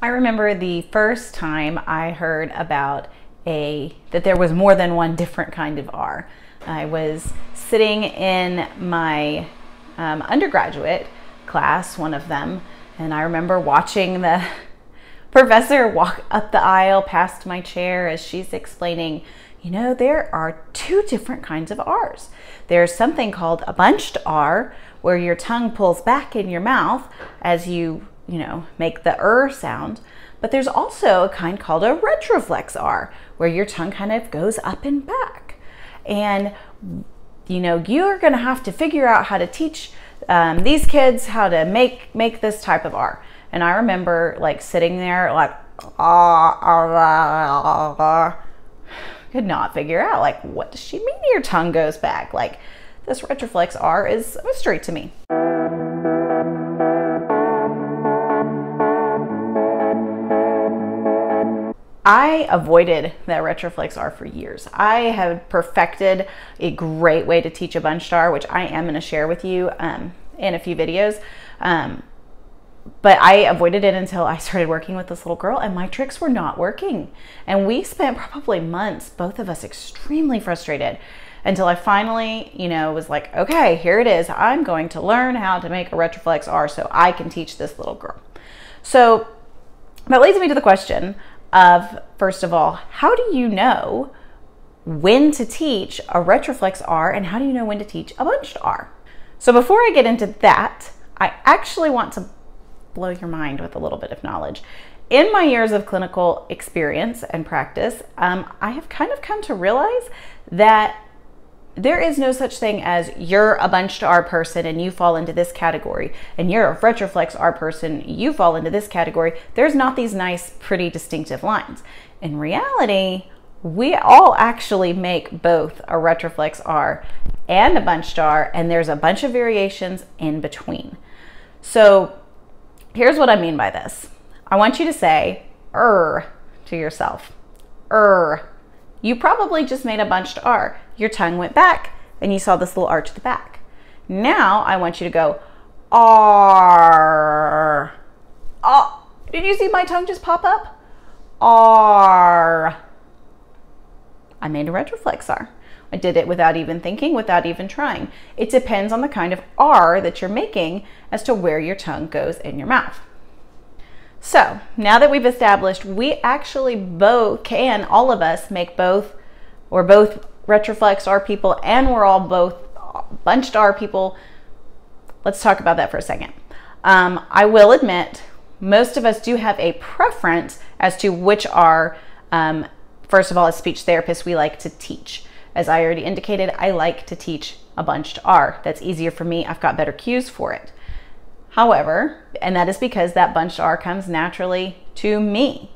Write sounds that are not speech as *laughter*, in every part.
I remember the first time I heard about a that there was more than one different kind of R. I was sitting in my um, undergraduate class, one of them, and I remember watching the *laughs* professor walk up the aisle past my chair as she's explaining, you know, there are two different kinds of R's. There's something called a bunched R, where your tongue pulls back in your mouth as you you know, make the er sound. But there's also a kind called a retroflex R, where your tongue kind of goes up and back. And, you know, you're to have to figure out how to teach um, these kids how to make, make this type of R. And I remember like sitting there like, ah, ah, ah, could not figure out like, what does she mean your tongue goes back? Like, this retroflex R is a mystery to me. I avoided that retroflex R for years. I have perfected a great way to teach a bunched R, which I am going to share with you um, in a few videos. Um, but I avoided it until I started working with this little girl, and my tricks were not working. And we spent probably months, both of us extremely frustrated, until I finally, you know, was like, okay, here it is. I'm going to learn how to make a retroflex R so I can teach this little girl. So that leads me to the question of, first of all, how do you know when to teach a retroflex R and how do you know when to teach a bunched R? So before I get into that, I actually want to blow your mind with a little bit of knowledge. In my years of clinical experience and practice, um, I have kind of come to realize that there is no such thing as you're a bunched R person and you fall into this category, and you're a retroflex R person, you fall into this category. There's not these nice, pretty, distinctive lines. In reality, we all actually make both a retroflex R and a bunched R, and there's a bunch of variations in between. So here's what I mean by this. I want you to say er to yourself. Er. You probably just made a bunched R your tongue went back and you saw this little arch at the back. Now I want you to go R. Oh, did you see my tongue just pop up? R. I made a retroflex R. I did it without even thinking, without even trying. It depends on the kind of R that you're making as to where your tongue goes in your mouth. So now that we've established we actually both can, all of us, make both or both retroflex R people and we're all both bunched R people. Let's talk about that for a second. Um, I will admit, most of us do have a preference as to which R, um, first of all, as speech therapists, we like to teach. As I already indicated, I like to teach a bunched R. That's easier for me. I've got better cues for it. However, and that is because that bunched R comes naturally to me.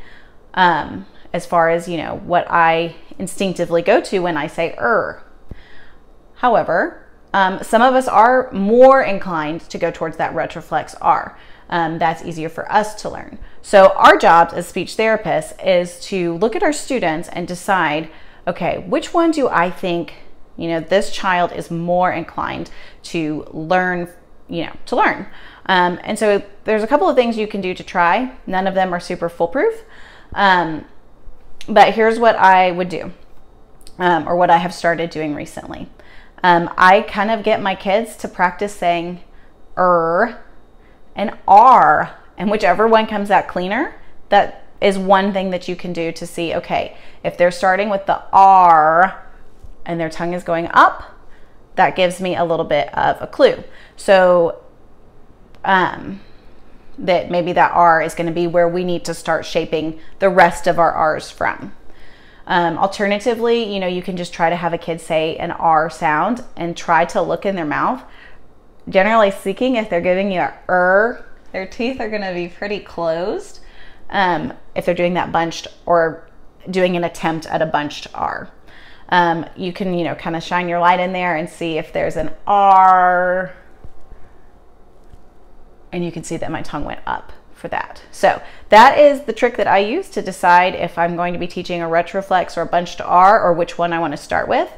Um, as far as, you know, what I instinctively go to when I say er. However, um, some of us are more inclined to go towards that retroflex R. Um, that's easier for us to learn. So our job as speech therapists is to look at our students and decide, okay, which one do I think, you know, this child is more inclined to learn, you know, to learn. Um, and so there's a couple of things you can do to try. None of them are super foolproof. Um, but here's what I would do, um, or what I have started doing recently. Um, I kind of get my kids to practice saying er and r, and whichever one comes out cleaner, that is one thing that you can do to see, okay, if they're starting with the r and their tongue is going up, that gives me a little bit of a clue. So, um, that maybe that R is going to be where we need to start shaping the rest of our R's from. Um, alternatively, you know, you can just try to have a kid say an R sound and try to look in their mouth. Generally speaking, if they're giving you an R, their teeth are going to be pretty closed. Um, if they're doing that bunched or doing an attempt at a bunched R. Um, you can, you know, kind of shine your light in there and see if there's an R and you can see that my tongue went up for that. So that is the trick that I use to decide if I'm going to be teaching a retroflex or a bunched R or which one I want to start with.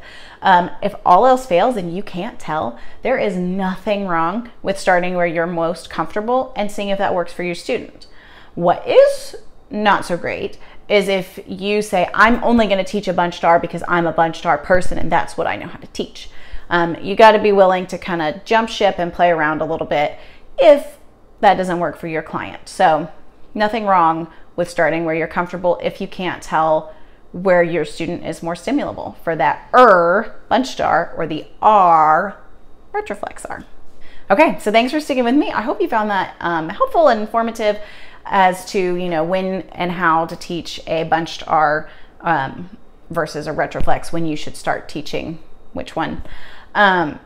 Um, if all else fails and you can't tell, there is nothing wrong with starting where you're most comfortable and seeing if that works for your student. What is not so great is if you say, I'm only going to teach a bunched R because I'm a bunched R person and that's what I know how to teach. Um, you got to be willing to kind of jump ship and play around a little bit if that doesn't work for your client. So, nothing wrong with starting where you're comfortable if you can't tell where your student is more stimulable for that er bunched R or the R retroflex R. Okay, so thanks for sticking with me. I hope you found that um, helpful and informative as to you know when and how to teach a bunched R um, versus a retroflex when you should start teaching which one. Um,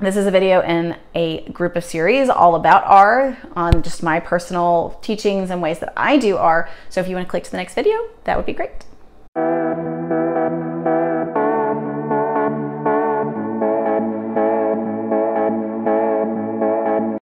this is a video in a group of series all about R on just my personal teachings and ways that I do R. So if you want to click to the next video, that would be great.